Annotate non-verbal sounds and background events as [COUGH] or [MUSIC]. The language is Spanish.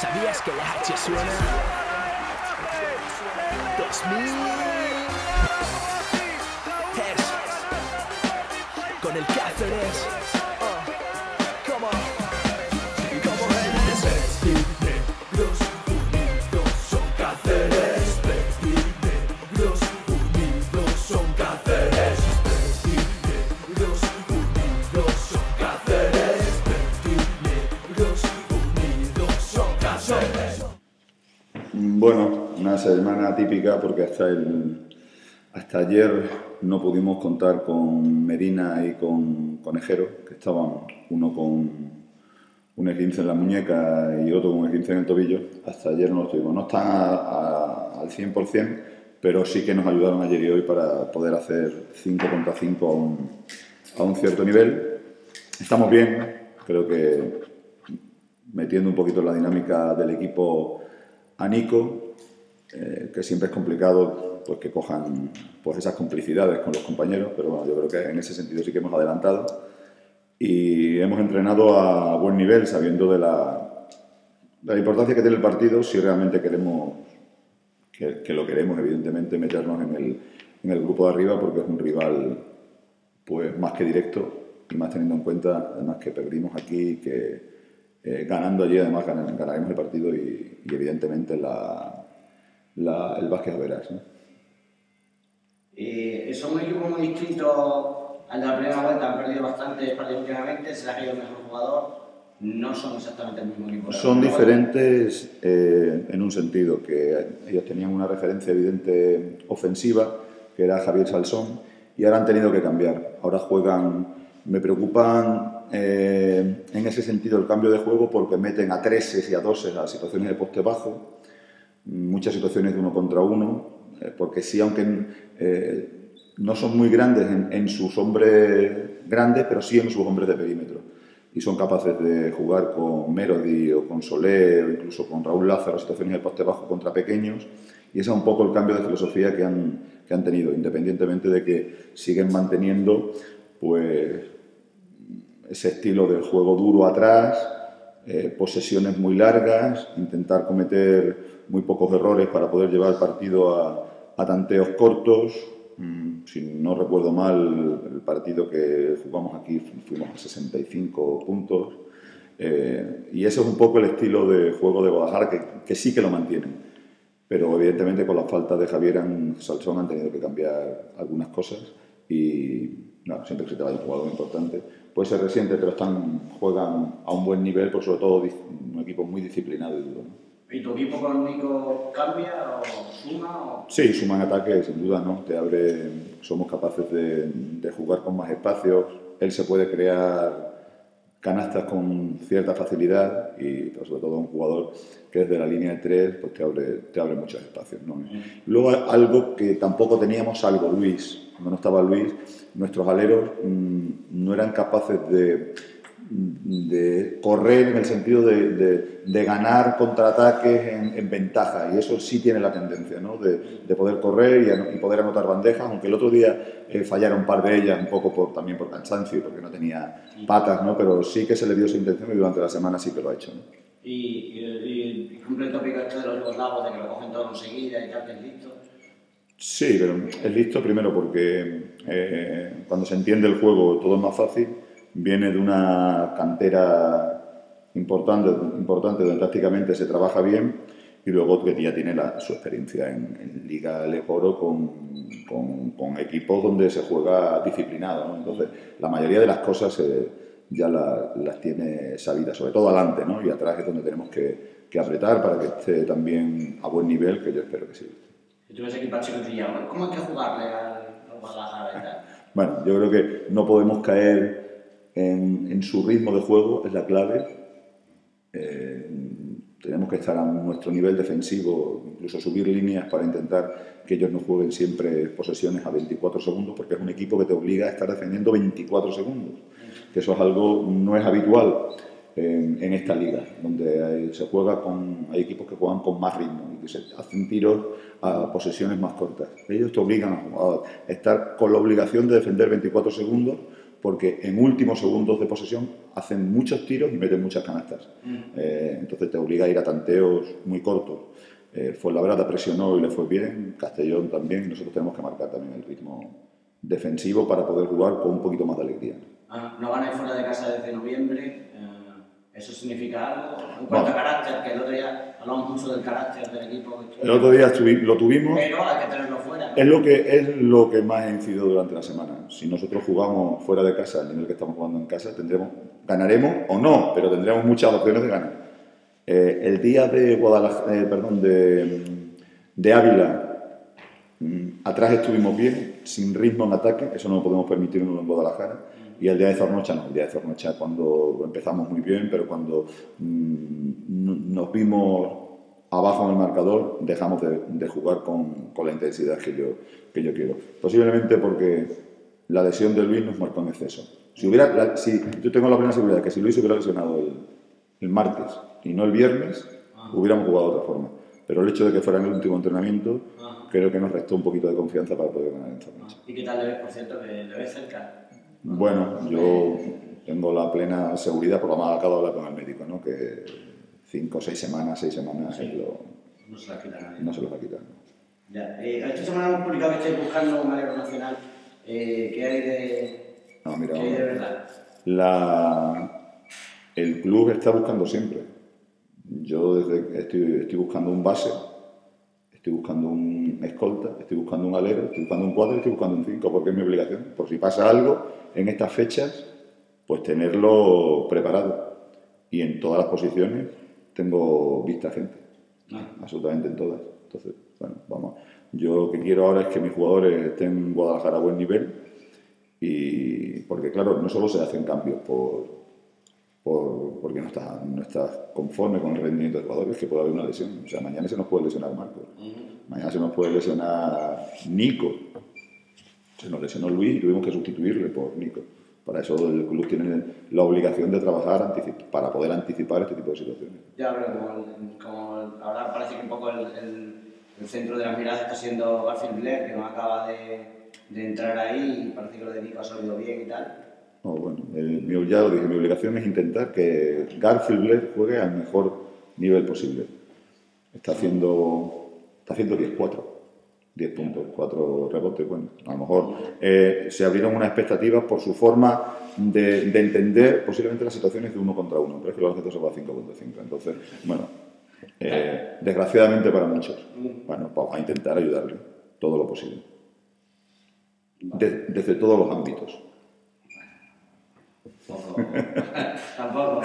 ¿Sabías que la H suena? 2000 Hertz. Con el Cáceres. Bueno, una semana típica porque hasta el hasta ayer no pudimos contar con Medina y con Conejero, que estaban uno con un esguince en la muñeca y otro con un esguince en el tobillo. Hasta ayer no lo tuvimos. No están a- a- al 100%, pero sí que nos ayudaron ayer y hoy para poder hacer 5 contra 5 a un, cierto nivel. Estamos bien, creo que metiendo un poquito la dinámica del equipo a Nico, eh, que siempre es complicado pues, que cojan pues, esas complicidades con los compañeros, pero bueno, yo creo que en ese sentido sí que hemos adelantado. Y hemos entrenado a buen nivel, sabiendo de la, de la importancia que tiene el partido si realmente queremos, que, que lo queremos, evidentemente, meternos en el, en el grupo de arriba, porque es un rival pues más que directo y más teniendo en cuenta además que perdimos aquí que eh, ganando allí además ganar- ganaremos el partido y, y evidentemente la, la- el Vázquez a verás. ¿no? Eh, son un equipo muy distinto al de la primera vuelta, han perdido bastantes partidos últimamente, se les ha ido el mejor jugador, no son exactamente el mismo equipo. Son diferentes eh, en un sentido, que ellos tenían una referencia evidente ofensiva, que era Javier Salsón, y ahora han tenido que cambiar. Ahora juegan, me preocupan eh, en ese sentido el cambio de juego porque meten a treses y a doses a situaciones de poste bajo, muchas situaciones de uno contra uno, eh, porque sí, aunque eh, no son muy grandes en, en sus hombres grandes, pero sí en sus hombres de perímetro. Y son capaces de jugar con Melody o con Soler o incluso con Raúl Lázaro, situaciones de poste bajo contra pequeños. Y ese es un poco el cambio de filosofía que han, que han tenido, independientemente de que siguen manteniendo pues, ese estilo del juego duro atrás, eh, posesiones muy largas, intentar cometer muy pocos errores para poder llevar el partido a, a tanteos cortos. Mm, si no recuerdo mal, el partido que jugamos aquí fu- fuimos a 65 puntos. Eh, y ese es un poco el estilo de juego de Guadalajara que, que sí que lo mantienen. Pero evidentemente con la falta de Javier han, Salsón han tenido que cambiar algunas cosas y no, siempre que se te vaya un jugador importante, pues se resiente, pero están, juegan a un buen nivel, por sobre todo un equipo muy disciplinado y duro. ¿no? ¿Y tu equipo con Nico cambia o suma? O... Sí, suman ataque, sin duda, ¿no? Te abre, somos capaces de, de jugar con más espacios, él se puede crear canastas con cierta facilidad y pero sobre todo un jugador que desde la línea de tres pues te abre, te abre muchos espacios. ¿no? Luego algo que tampoco teníamos, algo Luis, cuando no estaba Luis, nuestros aleros mm, no eran capaces de, de correr en el sentido de, de- de ganar contraataques en, en ventaja y eso sí tiene la tendencia ¿no? de, de poder correr y, poder anotar bandejas, aunque el otro día eh, fallaron un par de ellas, un poco por, también por cansancio, porque no tenía patas, ¿no? pero sí que se le dio esa intención y durante la semana sí que lo ha hecho. ¿no? Y, y, y cumple el tópico este de los yugoslavos, de que lo cogen todo enseguida y tal, que es listo. Sí, pero es listo primero porque eh, cuando se entiende el juego todo es más fácil. Viene de una cantera importante, importante donde tácticamente se trabaja bien y luego que ya tiene la- su experiencia en, en Liga Leporo con, con, con equipos donde se juega disciplinado. ¿no? Entonces, la mayoría de las cosas eh, ya la- las tiene sabidas, sobre todo adelante ¿no? y atrás es donde tenemos que, que apretar para que esté también a buen nivel, que yo espero que sí. Si tú ves aquí Pacheco y dirías, "Bueno, ¿cómo hay que jugarle al Guadalajara y tal? [LAUGHS] Bueno, yo creo que no podemos caer en, en su ritmo de juego, es la clave. Eh, tenemos que estar a nuestro nivel defensivo, incluso subir líneas para intentar que ellos no jueguen siempre posesiones a 24 segundos, porque es un equipo que te obliga a estar defendiendo 24 segundos, que eso es algo no es habitual en, en esta liga, donde hay- se juega con, hay equipos que juegan con más ritmo y que se hacen tiros a posesiones más cortas. Ellos te obligan a, a estar con la obligación de defender 24 segundos porque en últimos segundos de posesión hacen muchos tiros y meten muchas canastas. Eh, entonces te obliga a ir a tanteos muy cortos. Eh, Fuenlabrada presionó y le fue bien, Castellón también, y nosotros tenemos que marcar también el ritmo defensivo para poder jugar con un poquito más de alegría. Ah, no ganáis fuera de casa desde noviembre. eh, ¿Eso significa algo? En cuanto a carácter, que el otro día hablamos mucho del carácter del equipo. El otro día lo tuvimos. Pero hay que tenerlo. ¿no? Es lo, que, es lo que más ha incidido durante la semana. Si nosotros jugamos fuera de casa, al nivel que estamos jugando en casa, tendremos, ganaremos o no, pero tendremos muchas opciones de ganar. Eh, el día de Guadalajara, eh, perdón, de, Ávila, mm, atrás estuvimos bien, sin ritmo en ataque, eso no lo podemos permitirnos en Guadalajara. Y el día de Zornocha no, el día de Zornocha cuando empezamos muy bien, pero cuando mm, nos vimos abajo en el marcador, dejamos de, de jugar con, con la intensidad que yo, que yo quiero. Posiblemente porque la lesión de Luis nos marcó en exceso. Si hubiera, la- si, yo tengo la plena seguridad que si Luis hubiera lesionado el, el martes y no el viernes, hubiéramos jugado de otra forma. Pero el hecho de que fuera en el último entrenamiento, Ah. creo que nos restó un poquito de confianza para poder ganar en Zornocha. ¿Y qué tal le ves, por cierto, que le ves cerca? Bueno, yo tengo la plena seguridad, por lo más acabo de hablar con el médico, ¿no? que cinco, seis semanas, seis semanas lo- No se la quita nadie. no se los va a quitar. ¿no? Ya. Eh, esta semana hemos publicado que estáis buscando un alero nacional. Eh, ¿Qué hay de, No, mira, qué hay de verdad? la, el club está buscando siempre. Yo desde estoy, estoy buscando un base, estoy buscando un escolta, estoy buscando un alero, estoy buscando un cuadro, estoy buscando un cinco, porque es mi obligación. Por si pasa algo en estas fechas, pues tenerlo preparado. Y en todas las posiciones tengo vista gente, Ah. absolutamente en todas. Entonces, bueno, vamos. Yo lo que quiero ahora es que mis jugadores estén en Guadalajara a buen nivel y porque claro, no solo se hacen cambios por, por- porque no estás no estás conforme con el rendimiento del jugador, es que puede haber una lesión. O sea, mañana se nos puede lesionar Marcos, mañana se nos puede lesionar Nico, se nos lesionó Luis y tuvimos que sustituirle por Nico. Para eso el club tiene la obligación de trabajar para poder anticipar este tipo de situaciones. Ya, pero como, como ahora parece que un poco el, el- el centro de las miradas está siendo Garfield Blair, que no acaba de, de entrar ahí y parece que lo de Nico ha salido bien y tal. No, bueno, el- mi, ya lo dije, mi obligación es intentar que Garfield Blair juegue al mejor nivel posible. Está haciendo, está haciendo 10-4, 10 puntos, 4 rebotes. Bueno, a lo mejor eh, se abrieron unas expectativas por su forma de, de entender posiblemente las situaciones de uno contra uno, pero es que los baloncesto se va a 5 contra 5. Entonces, bueno, eh, desgraciadamente para muchos, bueno, vamos a intentar ayudarle todo lo posible. De- desde todos los ámbitos. [LAUGHS] Tampoco.